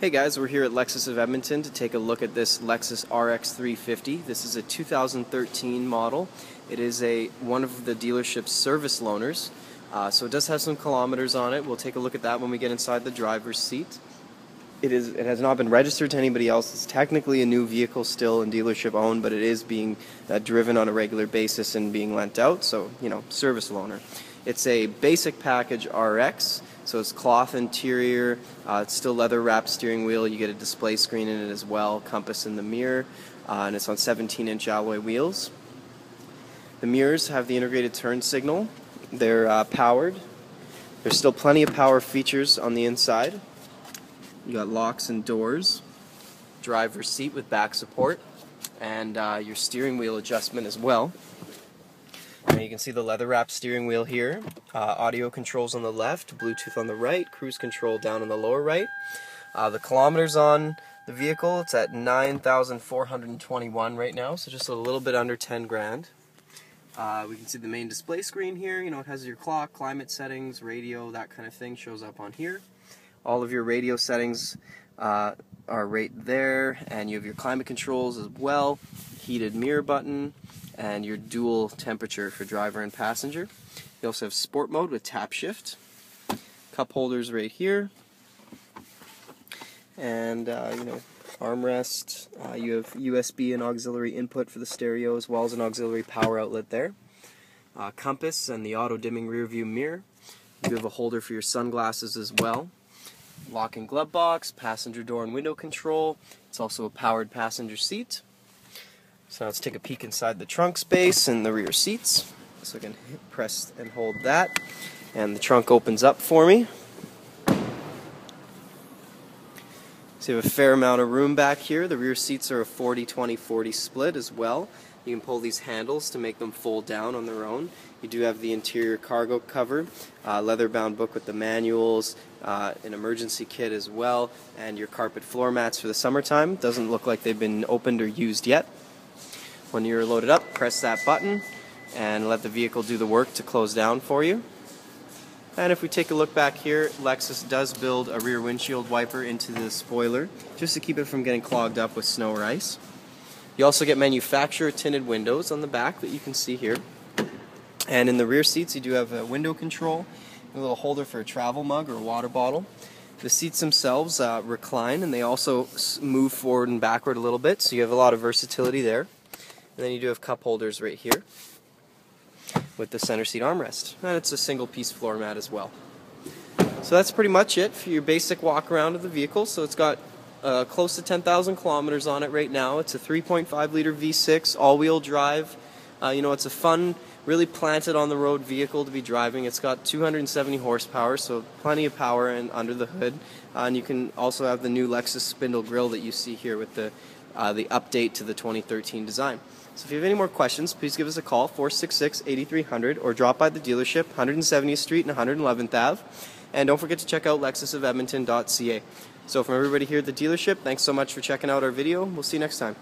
Hey guys, we're here at Lexus of Edmonton to take a look at this Lexus RX 350. This is a 2013 model. It is a one of the dealership's service loaners, uh, so it does have some kilometers on it. We'll take a look at that when we get inside the driver's seat. It is. It has not been registered to anybody else. It's technically a new vehicle still and dealership owned, but it is being uh, driven on a regular basis and being lent out. So you know, service loaner. It's a basic package RX. So it's cloth interior, uh, it's still leather wrapped steering wheel. You get a display screen in it as well, compass in the mirror, uh, and it's on 17 inch alloy wheels. The mirrors have the integrated turn signal. They're uh, powered. There's still plenty of power features on the inside. You got locks and doors, driver's seat with back support, and uh, your steering wheel adjustment as well. You can see the leather wrapped steering wheel here, uh, audio controls on the left, Bluetooth on the right, cruise control down on the lower right. Uh, the kilometers on the vehicle, it's at 9,421 right now, so just a little bit under 10 grand. Uh, we can see the main display screen here, you know, it has your clock, climate settings, radio, that kind of thing shows up on here. All of your radio settings uh, are right there, and you have your climate controls as well, heated mirror button, and your dual temperature for driver and passenger. You also have sport mode with tap shift, cup holders right here, and uh, you know armrest. Uh, you have USB and auxiliary input for the stereo as well as an auxiliary power outlet there. Uh, compass and the auto dimming rear view mirror. You have a holder for your sunglasses as well. Lock and glove box, passenger door and window control. It's also a powered passenger seat. So let's take a peek inside the trunk space and the rear seats. So I can press and hold that. And the trunk opens up for me. So you have a fair amount of room back here. The rear seats are a 40-20-40 split as well. You can pull these handles to make them fold down on their own. You do have the interior cargo cover, uh, leather-bound book with the manuals, uh, an emergency kit as well, and your carpet floor mats for the summertime. Doesn't look like they've been opened or used yet. When you're loaded up, press that button and let the vehicle do the work to close down for you. And if we take a look back here, Lexus does build a rear windshield wiper into the spoiler just to keep it from getting clogged up with snow or ice. You also get manufacturer tinted windows on the back that you can see here. And in the rear seats, you do have a window control, a little holder for a travel mug or a water bottle. The seats themselves uh, recline and they also move forward and backward a little bit, so you have a lot of versatility there. And then you do have cup holders right here with the center seat armrest. And it's a single piece floor mat as well. So that's pretty much it for your basic walk around of the vehicle. So it's got uh, close to 10,000 kilometers on it right now. It's a 3.5 liter V6 all wheel drive. Uh, you know, it's a fun, really planted on the road vehicle to be driving. It's got 270 horsepower, so plenty of power and under the hood. Uh, and you can also have the new Lexus spindle grille that you see here with the uh, the update to the 2013 design. So if you have any more questions, please give us a call, 466-8300, or drop by the dealership, 170th Street and 111th Ave. And don't forget to check out lexusofedmonton.ca. So from everybody here at the dealership, thanks so much for checking out our video. We'll see you next time.